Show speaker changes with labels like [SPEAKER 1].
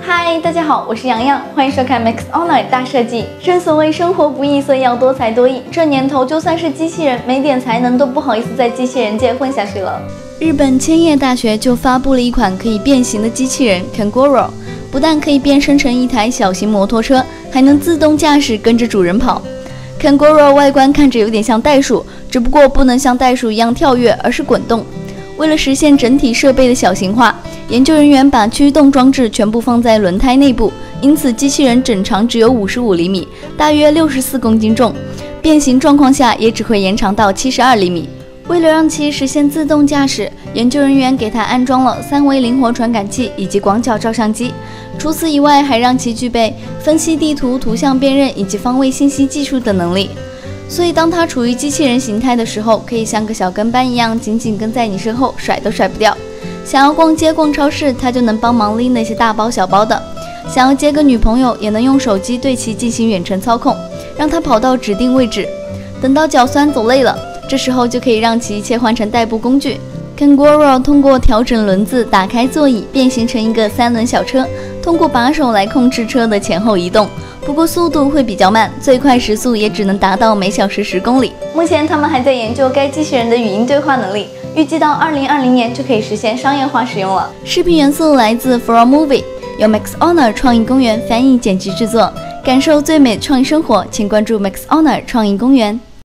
[SPEAKER 1] 嗨，大家好，我是洋洋，欢迎收看 Max Honor 大设计。正所谓生活不易，所以要多才多艺。这年头，就算是机器人，没点才能都不好意思在机器人界混下去了。日本千叶大学就发布了一款可以变形的机器人 Kangoro，不但可以变身成一台小型摩托车，还能自动驾驶跟着主人跑。Kangoro 外观看着有点像袋鼠，只不过不能像袋鼠一样跳跃，而是滚动。为了实现整体设备的小型化，研究人员把驱动装置全部放在轮胎内部，因此机器人整长只有五十五厘米，大约六十四公斤重，变形状况下也只会延长到七十二厘米。为了让其实现自动驾驶，研究人员给它安装了三维灵活传感器以及广角照相机。除此以外，还让其具备分析地图、图像辨认以及方位信息技术等能力。所以，当它处于机器人形态的时候，可以像个小跟班一样，紧紧跟在你身后，甩都甩不掉。想要逛街、逛超市，它就能帮忙拎那些大包小包的；想要接个女朋友，也能用手机对其进行远程操控，让它跑到指定位置。等到脚酸走累了，这时候就可以让其切换成代步工具。Kangoro 通过调整轮子、打开座椅，变形成一个三轮小车，通过把手来控制车的前后移动。不过速度会比较慢，最快时速也只能达到每小时十公里。目前他们还在研究该机器人的语音对话能力，预计到二零二零年就可以实现商业化使用了。视频元素来自 From Movie，由 Max Honor 创意公园翻译剪辑制作。感受最美创意生活，请关注 Max Honor 创意公园。